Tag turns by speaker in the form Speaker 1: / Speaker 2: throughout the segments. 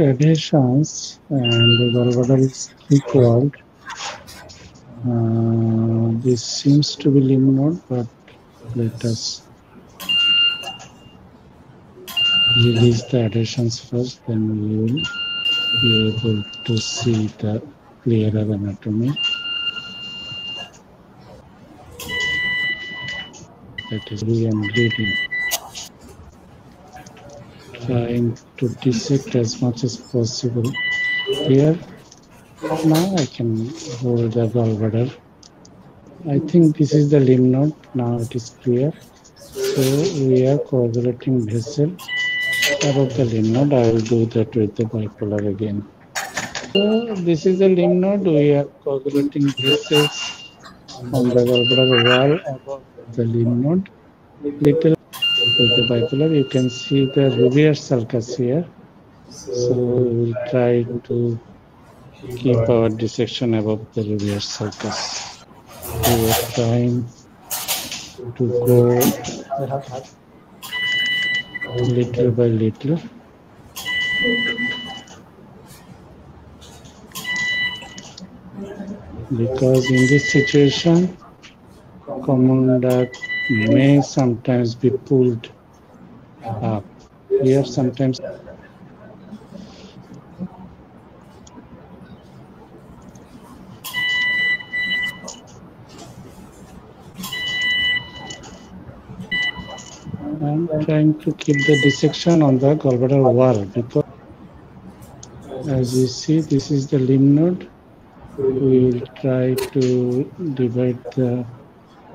Speaker 1: adhesions and the gallbladder is equal. Uh, this seems to be node, but let us release the adhesions first, then we will be able to see the clearer anatomy. That is I'm bleeding. Trying to dissect as much as possible. Here, now I can hold the gallbladder. I think this is the lymph node. Now it is clear. So we are coagulating vessel above the lymph node. I will do that with the bipolar again. So this is the lymph node. We are coagulating vessels on the gallbladder wall above the lymph node. Little with the bipolar, you can see the Rouviere's sulcus here. So we will try to keep our dissection above the Rouviere's sulcus. We are trying to go little by little. Because in this situation, common duct may sometimes be pulled up. Here sometimes I'm trying to keep the dissection on the gallbladder wall because as you see this is the lymph node. We will try to divide the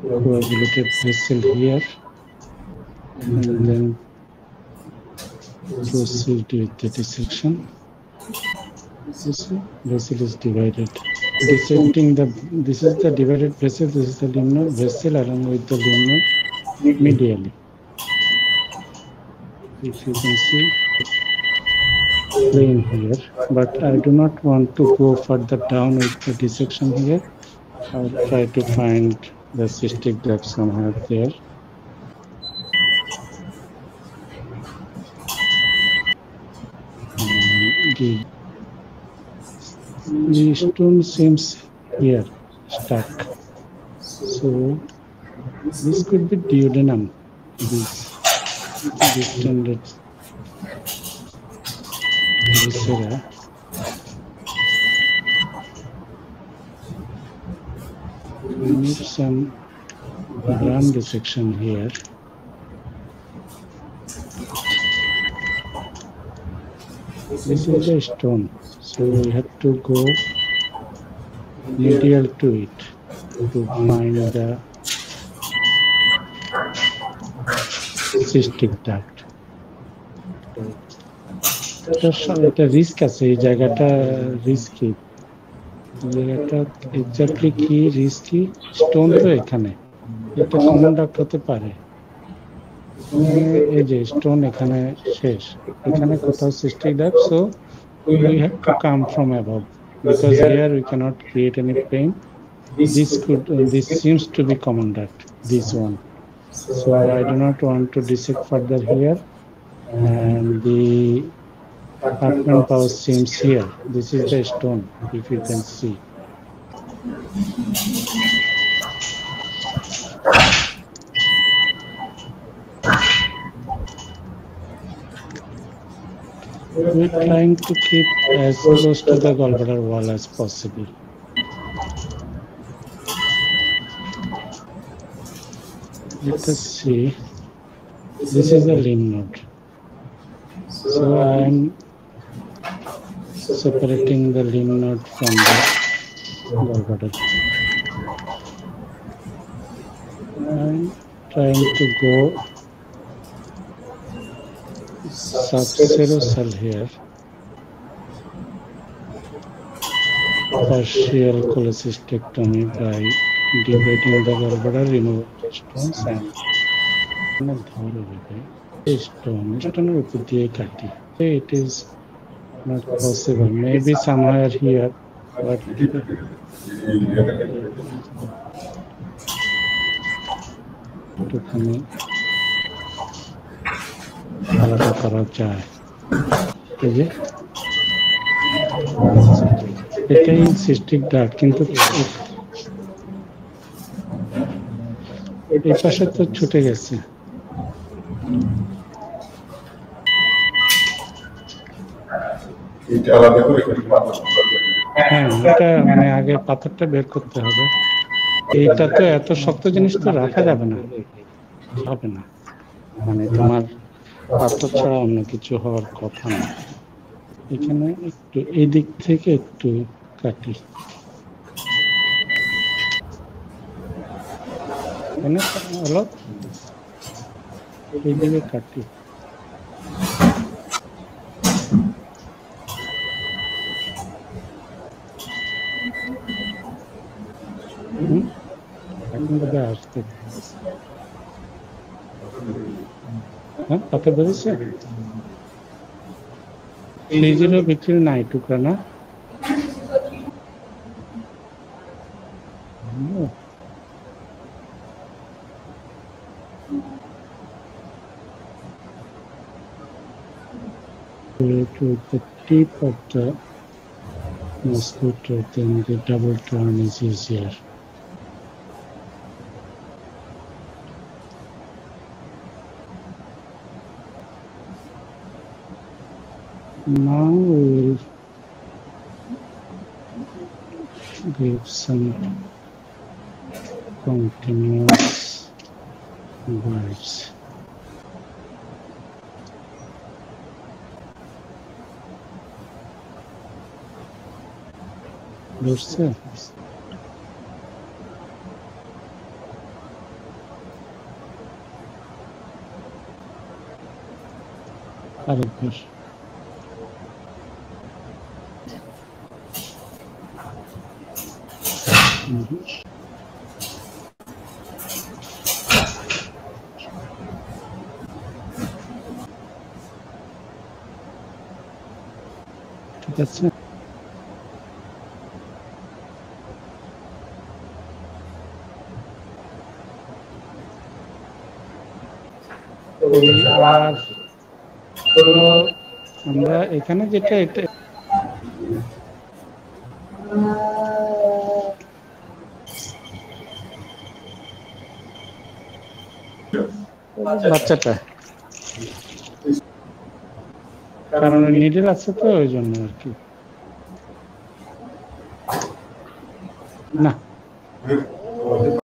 Speaker 1: coagulated vessel here and then proceed with the dissection. Vessel is divided. Dissecting the this is the divided vessel, this is the node vessel along with the node medially. If you can see plain here, but I do not want to go further down with the dissection here. I'll try to find the cystic duct somewhere there. And the, the stone seems here stuck. So this could be duodenum. This viscera. We need some ground dissection here. This is a stone, so we have to go medial to it to find the cystic duct. এটা risk আছে এই জায়গাটা risky জায়গাটা exactly কি risky stone তো এখানে এটা common duct হতে পারে এই যে স্টোন এখানে শেষ এখানে কোথাও cystic duct so we have to come from above because here we cannot create any pain this could uh, this seems to be common duct this one so i do not want to dissect further here and the Hartmann's pouch seems here. This is the stone if you can see. We're trying to keep as close to the gallbladder wall as possible. Let us see. This is the lymph node. So i am separating the lymph node from the gallbladder i'm trying to go subserosal here partial cholecystectomy by dividing the gallbladder, removing the stones and ধরে রেখে stone স্টোনের উপর দিয়ে কাটি it is not possible. Maybe somewhere here, but একটুখানি আলাদা করা যায়। এই যে। এটাই সিস্টিক ডার্ট কিন্তু এই পাশে তো ছুটে গেছে। হ্যাঁ এটা মানে আগে পাথরটা বের করতে হবে। এইটা তো এত শক্ত জিনিস তো রাখা যাবে না। হবে না। মানে তোমার পাথর ছাড়া অন্য কিছু হওয়ার কথা না। এখানে একটু এই দিক থেকে একটু কাটি। হলো এই দিকে কাটি। হুম? এখন বোধহয় আসতে হ্যাঁ পাথর ধরেছে ফ্রিজেরও বিক্রি নাই টুকরা না হুম। to, to the tip of the mosquito, then the double turn is easier. now we'll give some continuous vibes. yourselves. Hare Krishna. হুম। ঠিক আছে আর হলো আমরা এখানে যেটা এটা বাচ্চাটা। কারণ নিডেল আছে তো ওই জন্য আর কি। না।